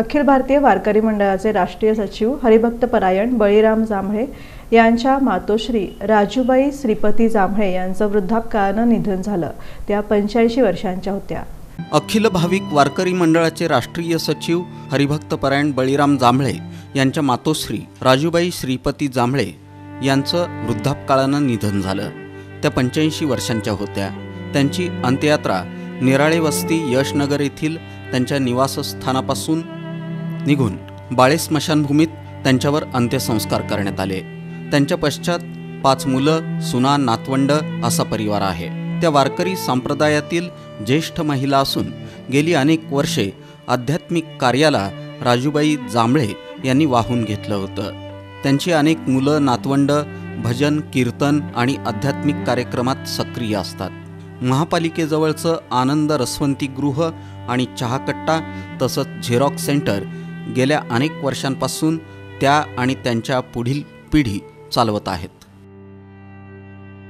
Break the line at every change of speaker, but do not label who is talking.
अखिल भारतीय वारकरी मंडळाचे राष्ट्रीय सचिव हरिभक्त परायण बळीराम जांभळे यांच्या मातोश्री राजूबाई श्रीपती जांभळे यांचं वृद्धापकाळानं निधन झालं. त्या पंच्याऐंशी वर्षांच्या होत्या.
अखिल भाविक वारकरी मंडळाचे राष्ट्रीय सचिव हरिभक्त परायण बळीराम जांभळे यांच्या मातोश्री राजूबाई श्रीपती जांभळे यांचं वृद्धापकाळानं निधन झालं. त्या पंच्याऐंशी वर्षांच्या होत्या. त्यांची अंत्ययात्रा निराळे वस्ती यशनगर येथील त्यांच्या निवासस्थानापासून निघून बाळे स्मशानभूमीत त्यांच्यावर अंत्यसंस्कार करण्यात आले. त्यांच्या पश्चात पाच मुलं सुना नातवंड असा परिवार आहे. त्या वारकरी संप्रदायातील ज्येष्ठ महिला असून गेली अनेक वर्षे आध्यात्मिक कार्याला राजूबाई जांभळे यांनी वाहून घेतलं होतं. त्यांची अनेक मुलं नातवंड भजन कीर्तन आणि आध्यात्मिक कार्यक्रमात सक्रिय असतात. महापालिकेजवळचं आनंद रसवंती गृह आणि चहाकट्टा तसंच झेरॉक्स सेंटर गेल्या अनेक वर्षांपासून त्या आणि त्यांच्या पुढील पिढी चालवत आहेत.